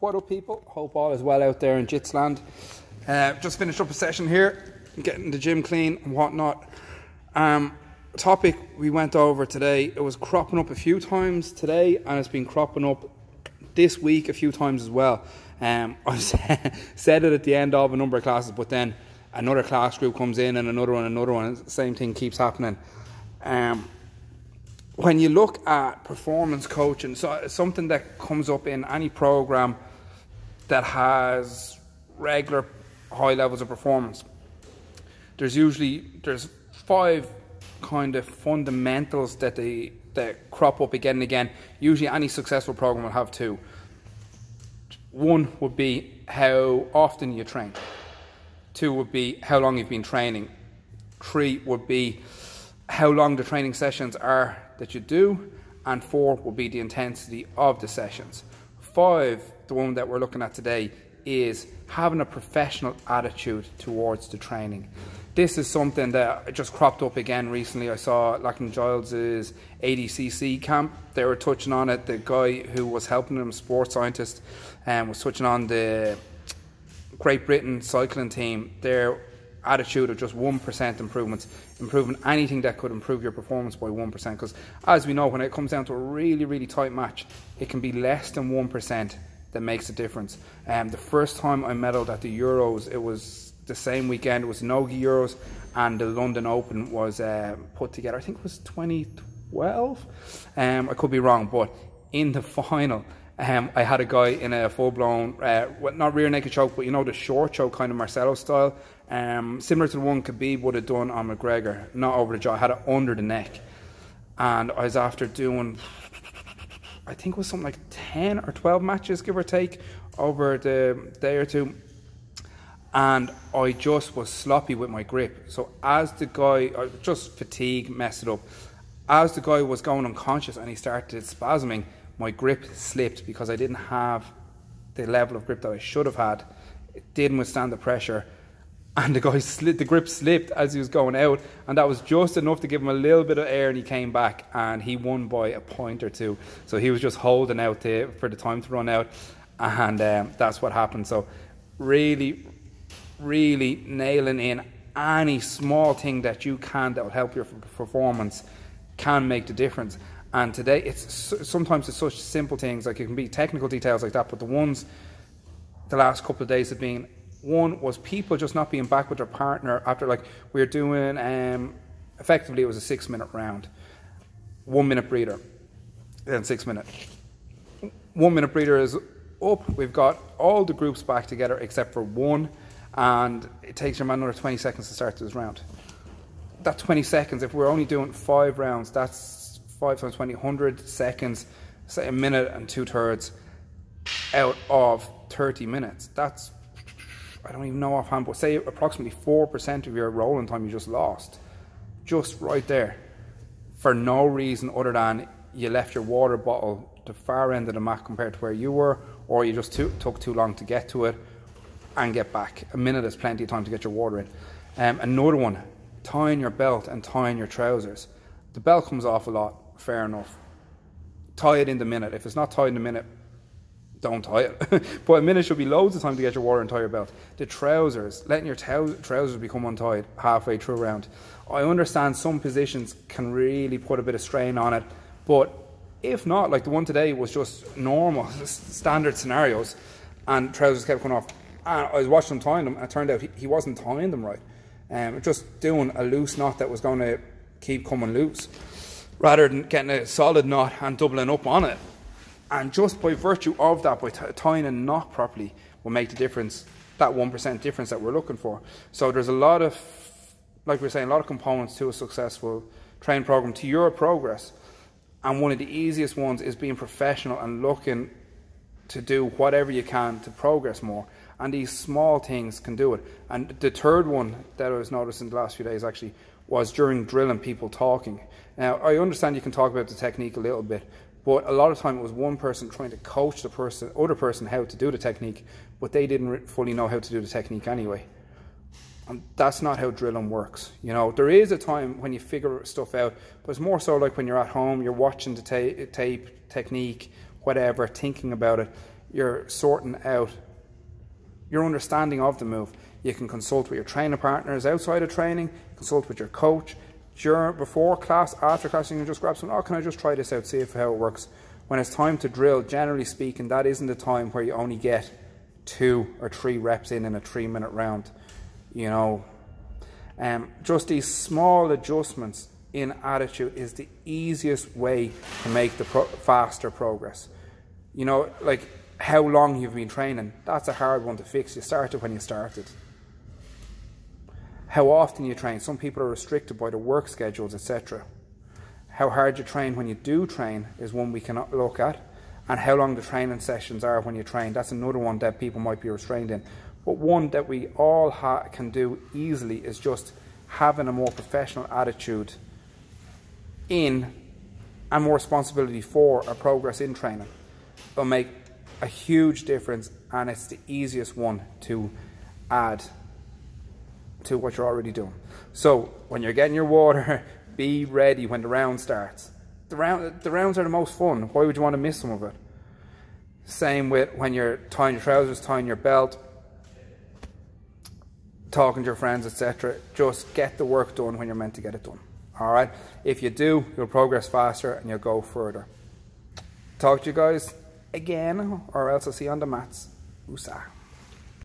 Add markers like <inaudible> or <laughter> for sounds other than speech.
What up, people? Hope all is well out there in Jitsland. Uh, just finished up a session here, getting the gym clean and whatnot. Um, topic we went over today, it was cropping up a few times today, and it's been cropping up this week a few times as well. Um, <laughs> I said it at the end of a number of classes, but then another class group comes in, and another one, another one, and the same thing keeps happening. Um, when you look at performance coaching, so something that comes up in any program that has regular high levels of performance. There's usually there's five kind of fundamentals that they that crop up again and again. Usually, any successful program will have two. One would be how often you train. Two would be how long you've been training. Three would be how long the training sessions are that you do, and four would be the intensity of the sessions. Five the one that we're looking at today, is having a professional attitude towards the training. This is something that just cropped up again recently. I saw Lachlan Giles's ADCC camp. They were touching on it. The guy who was helping them, sports scientist, um, was touching on the Great Britain cycling team. Their attitude of just 1% improvements, improving anything that could improve your performance by 1%. Because as we know, when it comes down to a really, really tight match, it can be less than 1% that makes a difference. Um, the first time I medalled at the Euros, it was the same weekend. It was Nogi Euros, and the London Open was uh, put together. I think it was 2012. Um, I could be wrong, but in the <laughs> final. Um, I had a guy in a full blown, uh, not rear naked choke, but you know the short choke kind of Marcelo style, um, similar to the one Khabib would have done on McGregor, not over the jaw. I had it under the neck, and I was after doing I think it was something like 10 or 12 matches, give or take, over the day or two. And I just was sloppy with my grip. So as the guy, just fatigue messed it up. As the guy was going unconscious and he started spasming, my grip slipped because I didn't have the level of grip that I should have had. It didn't withstand the pressure and the guy slid, the grip slipped as he was going out, and that was just enough to give him a little bit of air, and he came back, and he won by a point or two. So he was just holding out to, for the time to run out, and um, that's what happened. So really, really nailing in any small thing that you can that will help your performance can make the difference. And today, it's sometimes it's such simple things like it can be technical details like that, but the ones the last couple of days have been one was people just not being back with their partner after like we are doing um, effectively it was a six minute round. One minute breather then six minute one minute breather is up. We've got all the groups back together except for one and it takes your man another 20 seconds to start this round. That 20 seconds if we're only doing five rounds that's 5 times 20 100 seconds say a minute and two thirds out of 30 minutes. That's I don't even know offhand, but say approximately 4% of your rolling time you just lost. Just right there. For no reason other than you left your water bottle the far end of the mat compared to where you were, or you just too, took too long to get to it and get back. A minute is plenty of time to get your water in. Um, another one, tying your belt and tying your trousers. The belt comes off a lot, fair enough. Tie it in the minute. If it's not tied in the minute, don't tie it. <laughs> but a minute should be loads of time to get your water and tie your belt. The trousers, letting your trousers become untied halfway through round. I understand some positions can really put a bit of strain on it, but if not, like the one today was just normal, <laughs> standard scenarios, and trousers kept coming off. And I was watching him tying them, and it turned out he, he wasn't tying them right. Um, just doing a loose knot that was going to keep coming loose, rather than getting a solid knot and doubling up on it. And just by virtue of that, by tying a knot properly, will make the difference, that 1% difference that we're looking for. So there's a lot of, like we are saying, a lot of components to a successful training program, to your progress. And one of the easiest ones is being professional and looking to do whatever you can to progress more. And these small things can do it. And the third one that I was noticing the last few days actually was during drilling people talking. Now, I understand you can talk about the technique a little bit, but a lot of time it was one person trying to coach the person, other person how to do the technique, but they didn't fully know how to do the technique anyway. And that's not how drilling works. You know, there is a time when you figure stuff out, but it's more so like when you're at home, you're watching the ta tape, technique, whatever, thinking about it. you're sorting out your understanding of the move. You can consult with your training partners outside of training, consult with your coach. During, before class, after class, you can just grab some, oh, can I just try this out, see if how it works. When it's time to drill, generally speaking, that isn't the time where you only get two or three reps in in a three minute round. You know, um, just these small adjustments in attitude is the easiest way to make the pro faster progress. You know, like how long you've been training, that's a hard one to fix. You started when you started. How often you train. Some people are restricted by their work schedules, etc. How hard you train when you do train is one we can look at. And how long the training sessions are when you train, that's another one that people might be restrained in. But one that we all can do easily is just having a more professional attitude in and more responsibility for our progress in training. It'll make a huge difference and it's the easiest one to add to what you're already doing. So when you're getting your water, <laughs> be ready when the round starts. The, round, the rounds are the most fun. Why would you want to miss some of it? Same with when you're tying your trousers, tying your belt, talking to your friends, etc. Just get the work done when you're meant to get it done. All right. If you do, you'll progress faster and you'll go further. Talk to you guys again, or else I'll see you on the mats. USA.